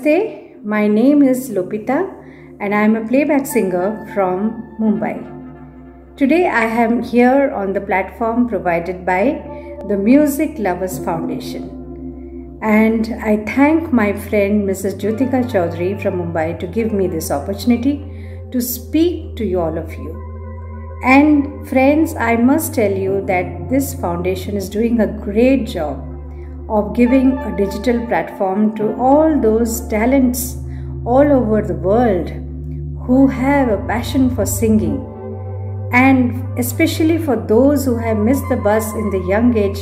Namaste, my name is Lopita and I am a playback singer from Mumbai. Today I am here on the platform provided by the Music Lovers Foundation. And I thank my friend Mrs. Jyotika Chaudhary from Mumbai to give me this opportunity to speak to you all of you. And friends, I must tell you that this foundation is doing a great job of giving a digital platform to all those talents all over the world who have a passion for singing and especially for those who have missed the bus in the young age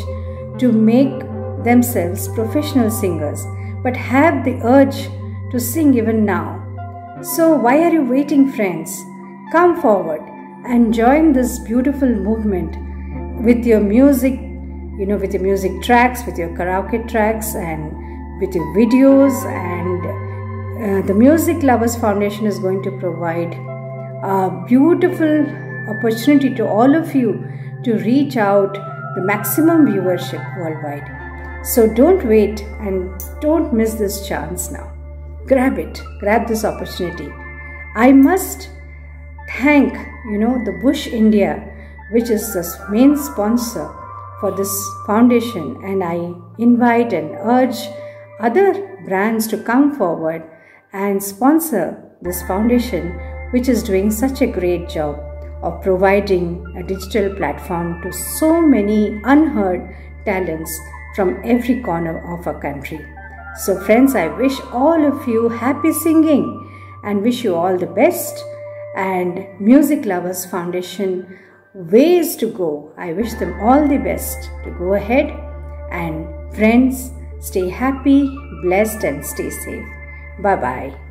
to make themselves professional singers but have the urge to sing even now. So, why are you waiting, friends? Come forward and join this beautiful movement with your music you know with your music tracks with your karaoke tracks and with your videos and uh, the music lovers foundation is going to provide a beautiful opportunity to all of you to reach out the maximum viewership worldwide. So don't wait and don't miss this chance now. Grab it. Grab this opportunity. I must thank you know the bush india which is the main sponsor for this foundation and I invite and urge other brands to come forward and sponsor this foundation which is doing such a great job of providing a digital platform to so many unheard talents from every corner of our country. So friends, I wish all of you happy singing and wish you all the best and Music Lovers Foundation ways to go. I wish them all the best to go ahead. And friends, stay happy, blessed, and stay safe. Bye bye.